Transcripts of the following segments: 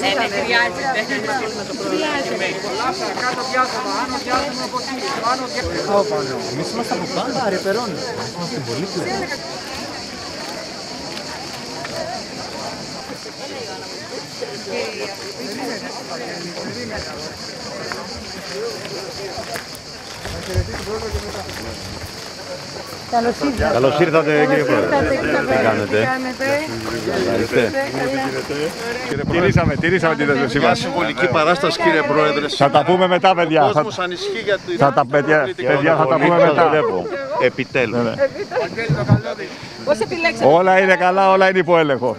Ναι, ναι, χρειάζεται. Κάτω διάστημα, άνω διάστημα από εκεί, άνω διάστημα. Εμείς είμαστε από πάνω, αρεπερών. Είμαστε πολύ πλέον. Καλώς ήρθατε. Καλώς ήρθατε κύριε Πρόεδρε. Τι κάνετε; Είστε. Τηρήσαμε, τηρήσαμε τη δεσμευσή Μια μας. συμβολική παράσταση, κύριε Πρόεδρε. Θα τα πούμε μετά, παιδιά. Ο Θα, κόσμος ανησυχεί για την θα τα παιδιά, παιδιά, θα τα πούμε μετά. Επιτέλους. Πώς επιλέξατε; Όλα είναι καλά, όλα είναι υπό έλεγχο.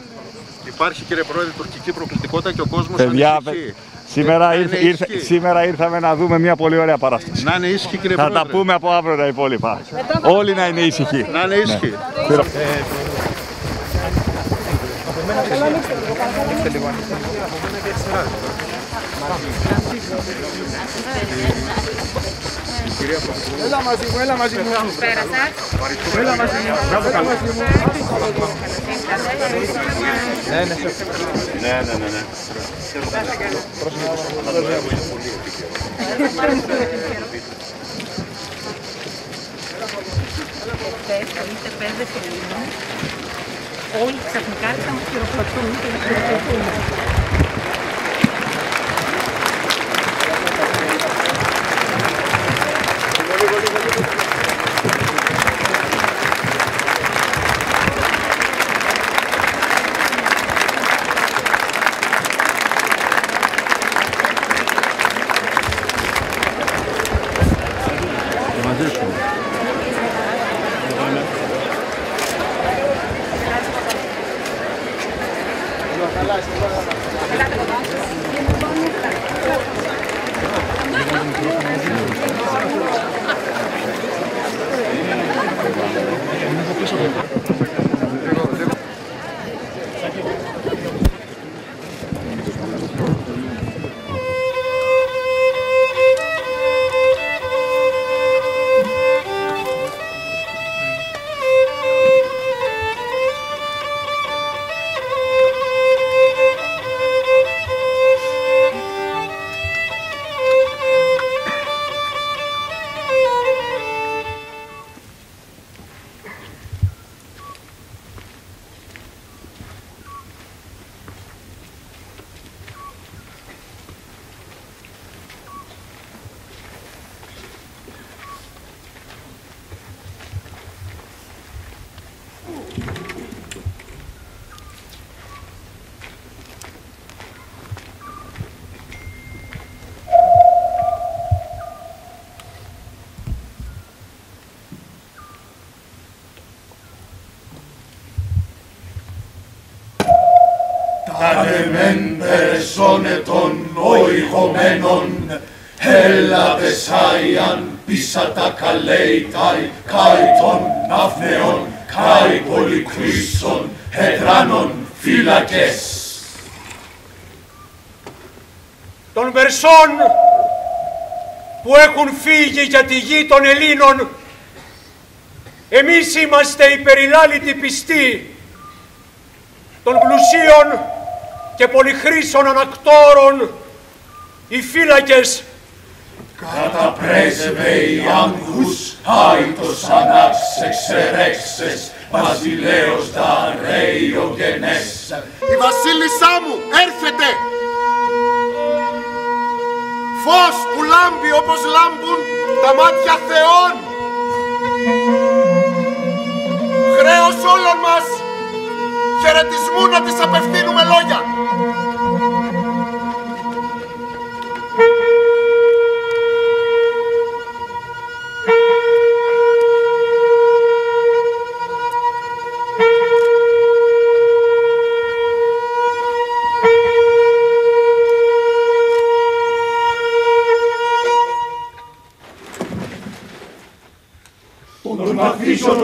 Υπάρχει, κύριε Πρόεδρε, τουρκική προκλητικότητα και ο κόσμος Παιδιά, ανησυχεί. Σήμερα, Να είναι ήρθε, ήρθε- ισχύ. σήμερα ήρθαμε να δούμε μια πολύ ωραία παράσταση. Να είναι ήσυχοι, κύριε Θα Πρόεδρε. τα πούμε από αύριο τα υπόλοιπα. Όλοι να είναι ήσυχοι. Να είναι ήσυχοι. Έλα μαζί μου, έλα μαζί μου. Καλησπέρα σας. Έλα μαζί μου. Να το καλό. Ναι, ναι, ναι. ναι. Χθες το είτε πέντε Ελλήνων, όλοι ξαφνικά άρχισαν να χειροκροτούν και να χειροκροτούν. ανεμέν περεσόνε των οηγωμένων, Έλα δεσάιαν πίσα τα καλέιται, καί των ναυνεών, καί πολυκρίσων, εδράνων φύλακες. Των Περσών που έχουν φύγει για τη γη των Ελλήνων, εμείς είμαστε οι περιλάλητοι πιστοί των πλουσίων και πολυχρήσων ανακτόρων, οι φύλακες Κατά πρέσβε οι άγγους, άητος ανάξ εξερέξες, βασιλέος τα ρέιο γενές. Η βασίλισσά μου έρχεται! Φως που λάμπει όπως λάμπουν τα μάτια θεών! Χρέος όλων μας χαιρετισμού να της απευθύνουμε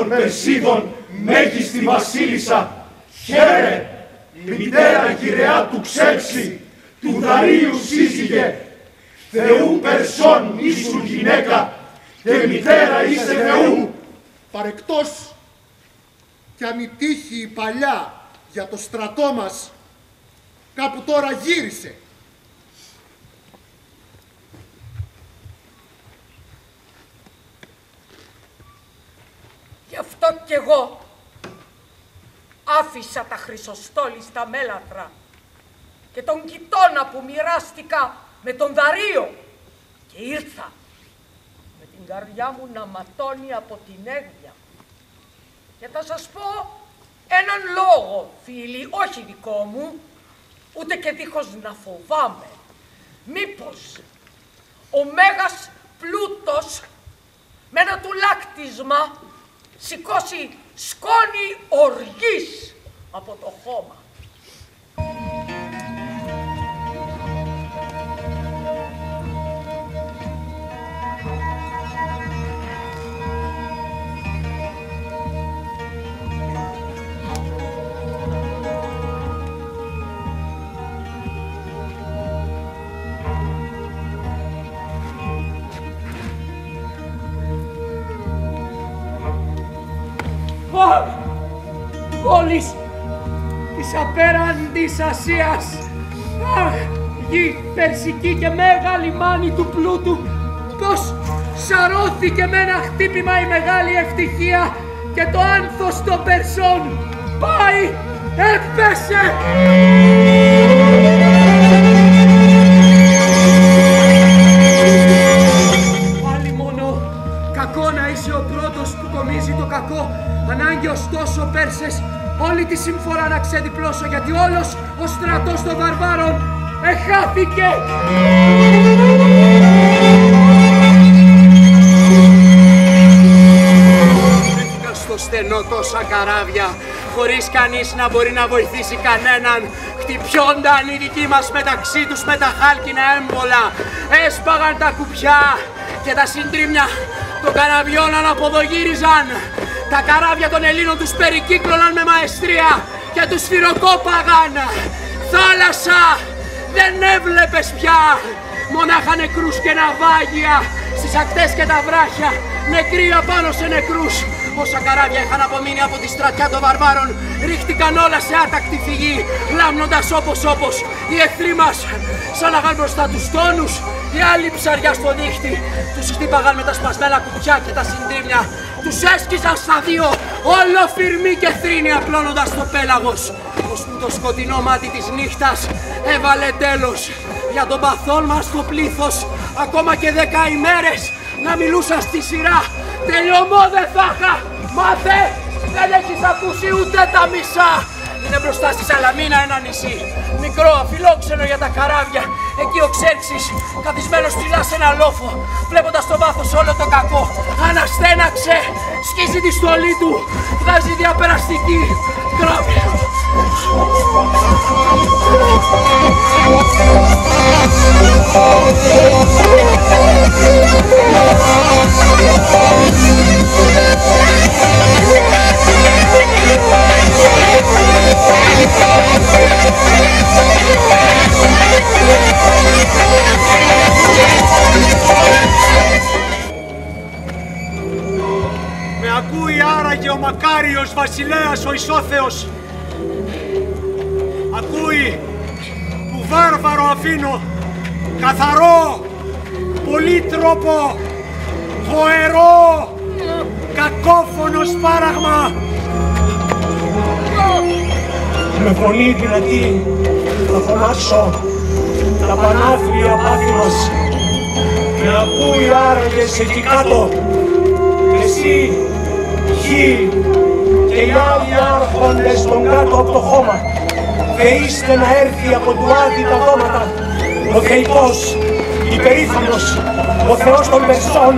Αθήσων Περσίδων μέγιστη βασίλισσα, χαίρε, η μητέρα κυραιά του ξέψη, του Δαρίου σύζυγε, Θεού Περσών ήσουν γυναίκα και μητέρα είσαι Θεού. Παρεκτός κι αν η τύχη η παλιά για το στρατό μας κάπου τώρα γύρισε. Αυτό κι εγώ άφησα τα χρυσοστόλη στα μέλατρα και τον κοιτώνα που μοιράστηκα με τον Δαρίο και ήρθα με την καρδιά μου να ματώνει από την έγνοια. Και θα σας πω έναν λόγο, φίλοι, όχι δικό μου, ούτε και δίχως να φοβάμαι. Μήπως ο Μέγας Πλούτος με ένα του λάκτισμα σηκώσει σκόνη οργής από το χώμα. Της απέραντης Ασίας. Αχ, γη περσική και μέγα λιμάνι του πλούτου, πώς σαρώθηκε με ένα χτύπημα η μεγάλη ευτυχία και το άνθος των Περσών. Πάει, έπεσε! Πάλι μόνο κακό να είσαι ο πρώτος που κομίζει το κακό Ανάγκη ωστόσο Πέρσες όλη τη σύμφορα να ξεδιπλώσω γιατί όλος ο στρατός των βαρβάρων εχάθηκε. στο στενό τόσα καράβια χωρίς κανείς να μπορεί να βοηθήσει κανέναν χτυπιόνταν οι δικοί μας μεταξύ τους με τα χάλκινα έμπολα έσπαγαν τα κουπιά και τα συντρίμια των καραβιών αναποδογύριζαν τα καράβια των Ελλήνων τους περικύκλωναν με μαεστρία και τους φυροκόπαγαν. Θάλασσα δεν έβλεπες πια. Μονάχα νεκρούς και ναυάγια στις ακτές και τα βράχια. Νεκροί απάνω σε νεκρούς. Όσα καράβια είχαν απομείνει από τη στρατιά των βαρβάρων ρίχτηκαν όλα σε άτακτη φυγή, λάμνοντας όπως όπως οι εχθροί μας. Σαν να μπροστά τους τόνους, οι άλλοι ψαριά στο νύχτη. Τους χτύπαγαν με τα σπασμένα κουπιά και τα συντρίμια τους έσκισαν στα δύο, όλο φυρμή και θρύνη απλώνοντας το πέλαγος. Ώσπου το σκοτεινό μάτι της νύχτας έβαλε τέλος. Για τον παθόν μας το πλήθος, ακόμα και δέκα ημέρες να μιλούσα στη σειρά. Τελειωμό δεν θα είχα, μάθε, δεν έχεις ακούσει ούτε τα μισά. Είναι μπροστά στη Σαλαμίνα ένα νησί. Μικρό, αφιλόξενο για τα καράβια. Εκεί ο Ξέρξης, καθισμένος ψηλά σε ένα λόφο, βλέποντας το βάθος όλο το κακό, αναστέναξε, σκίζει τη στολή του, βγάζει διαπεραστική. Γράμμη. Με ακούει άραγε ο μακάριος βασιλέας ο Ισόθεος. Ακούει που βάρβαρο αφήνω, καθαρό, πολύτροπο, χοερό, κακόφωνος σπάραγμα. Με φωνή δυνατή θα φωνάξω τα πανάθλια πάθη μας. Με ακούει άραγες εκεί κάτω εσύ, χι και οι άλλοι άρχοντες των κάτω από το χώμα. Θεήστε να έρθει από του άδει τα δώματα. Ο θεϊκός, υπερήφανος, ο Θεός των Περσών.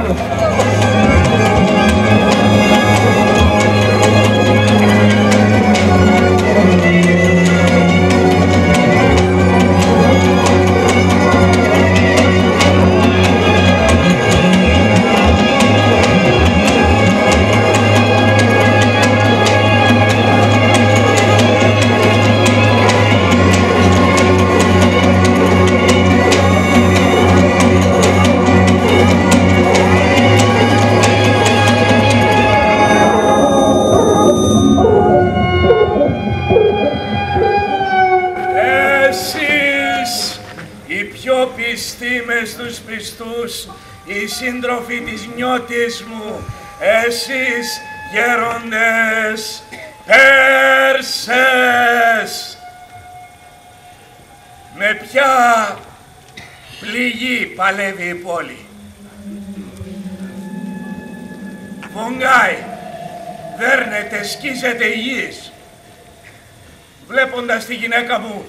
Νιώτης μου, εσείς γέροντες Πέρσες. Με ποια πληγή παλεύει η πόλη. Φωγκάει, δέρνεται, σκίζεται η γης. Βλέποντας τη γυναίκα μου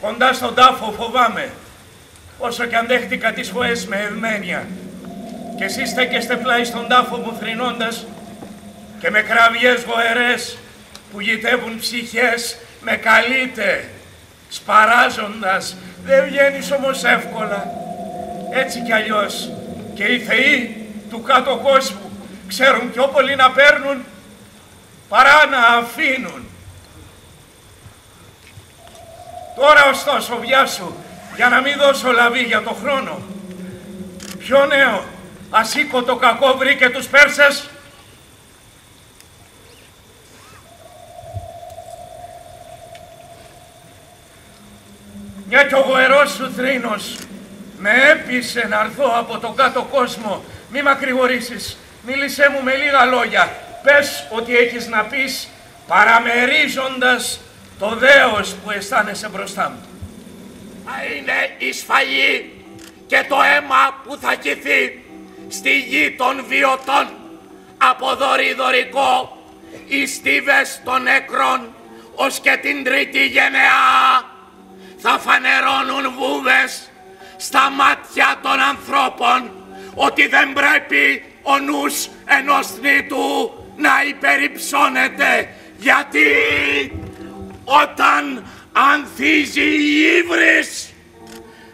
κοντά στον τάφο φοβάμαι, όσο κι αν δέχτηκα τις φοές με ευμένεια. Και εσείς στέκεστε πλάι στον τάφο μου θρηνώντας και με κραυγές γοερές που γητεύουν ψυχές με καλείτε, σπαράζοντας, δεν βγαίνεις όμως εύκολα. Έτσι κι αλλιώς και οι θεοί του κάτω κόσμου ξέρουν πιο πολύ να παίρνουν παρά να αφήνουν. Τώρα ωστόσο βιάσου για να μην δώσω λαβή για το χρόνο. Ποιο νέο, ασήκω το κακό βρήκε τους Πέρσες Μια κι ο γοερός σου θρήνος με έπεισε να έρθω από τον κάτω κόσμο. Μη μακρηγορήσεις, μίλησέ μου με λίγα λόγια. Πες ότι έχεις να πεις παραμερίζοντας το δέος που αισθάνεσαι μπροστά μου. Θα είναι η σφαγή και το αίμα που θα κηθεί στη γη των βιωτών από δωριδωρικό οι στίβες των νεκρών ως και την τρίτη γενεά θα φανερώνουν βούβες στα μάτια των ανθρώπων ότι δεν πρέπει ο νους ενός θνήτου να υπερυψώνεται γιατί όταν ανθίζει η ύβρις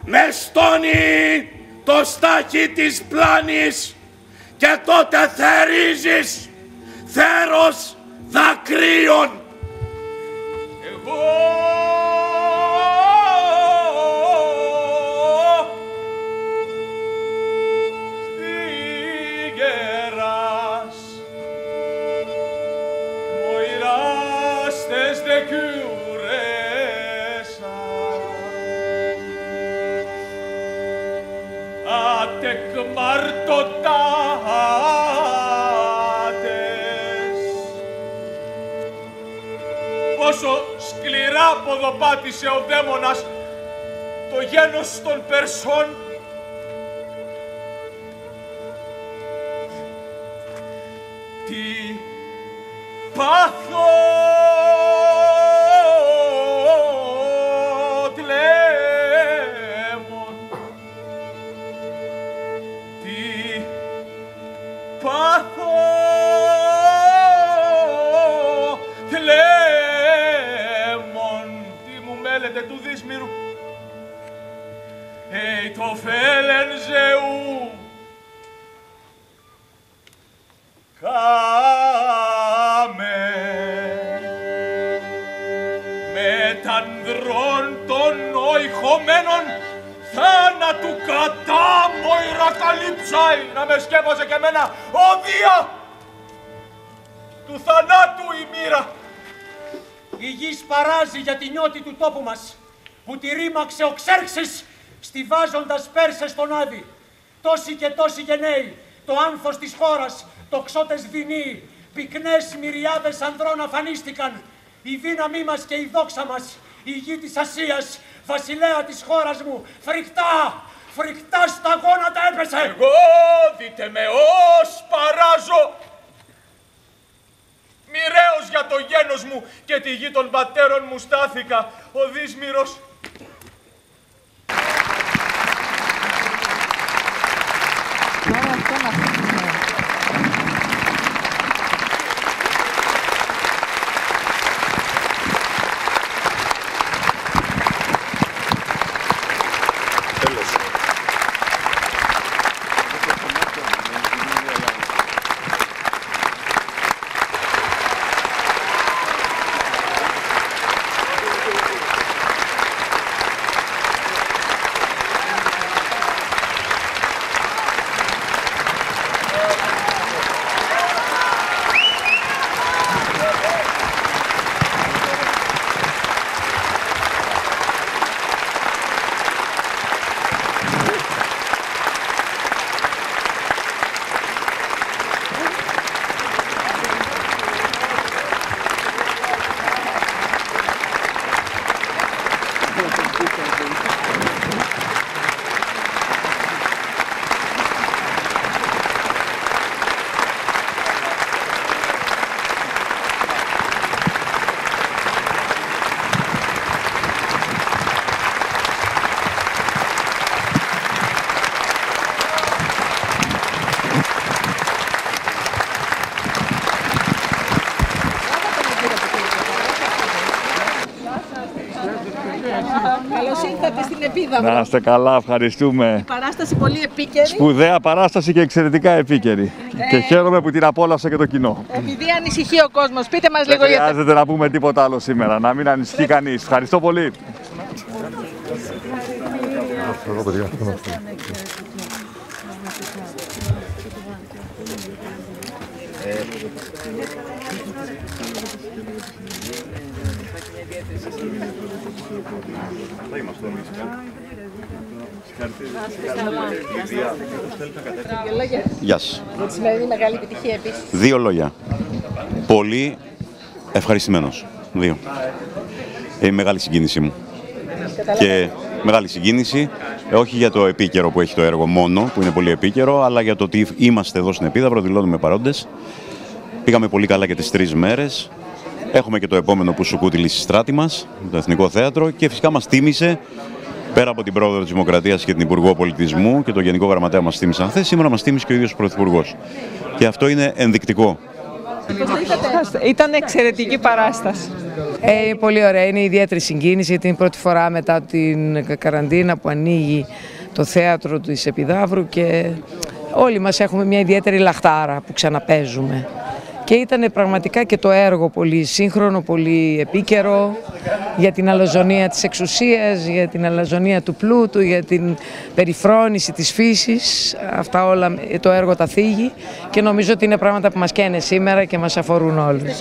με στόνει το στάχι της πλάνης και τότε θερίζεις θέρος δακρύων. Εγώ Πόσο σκληρά ποδοπάτησε ο δαίμονας το γένος των Περσών καλύψαει να με σκέπασε και εμένα οδεία του θανάτου η μοίρα. Η γης σπαράζει για την νιώτη του τόπου μας που τη ρήμαξε ο Ξέρξης στιβάζοντας Πέρσες στον Άδη. Τόσοι και τόσοι γενναίοι, το άνθος της χώρας, το ξώτες δεινοί, πυκνές μυριάδες ανδρών αφανίστηκαν. Η δύναμή μας και η δόξα μας, η γη της Ασίας, βασιλέα της χώρας μου, φρικτά, φρικτά στα γόνατα έπεσε. Εγώ δείτε με ως παράζω. Μοιραίος για το γένος μου και τη γη των πατέρων μου στάθηκα, ο Δύσμυρος Köszönöm. Επίδαυρο. Να είστε καλά, ευχαριστούμε. Παράσταση πολύ επίκαιρη. Σπουδαία παράσταση και εξαιρετικά επίκαιρη. Και χαίρομαι που την απόλαυσε και το κοινό. Επειδή ανησυχεί ο κόσμος, πείτε μας Δεν λίγο για τα. χρειάζεται να πούμε τίποτα άλλο σήμερα, να μην ανησυχεί κανείς. Ευχαριστώ πολύ. Γεια σας. Για τη σημερινή μεγάλη επιτυχία επίση. Δύο λόγια. Πολύ ευχαριστημένος. Δύο. Είναι μεγάλη συγκίνησή μου. Και μεγάλη συγκίνηση, ε, όχι για το επίκαιρο που έχει το έργο μόνο, που είναι πολύ επίκαιρο, αλλά για το ότι είμαστε εδώ στην Επίδαυρο, δηλώνουμε παρόντες. Πήγαμε πολύ καλά και τις τρεις μέρες. Έχουμε και το επόμενο που σου τη λύση στράτη μας, το Εθνικό Θέατρο και φυσικά μας τίμησε Πέρα από την πρόεδρο της Δημοκρατίας και την Υπουργό Πολιτισμού και τον Γενικό Γραμματέα μας τίμησαν χθες, σήμερα μας τίμησε και ο ίδιος ο Πρωθυπουργός. Και αυτό είναι ενδεικτικό. Ήταν εξαιρετική παράσταση. Ε, πολύ ωραία. Είναι ιδιαίτερη συγκίνηση γιατί είναι η πρώτη φορά μετά την καραντίνα που ανοίγει το θέατρο της Επιδαύρου και όλοι μας έχουμε μια ιδιαίτερη λαχτάρα που ξαναπέζουμε. Και ήταν πραγματικά και το έργο πολύ σύγχρονο, πολύ επίκαιρο για την αλαζονία της εξουσίας, για την αλαζονία του πλούτου, για την περιφρόνηση της φύσης. Αυτά όλα το έργο τα θίγει και νομίζω ότι είναι πράγματα που μας καίνε σήμερα και μας αφορούν όλους.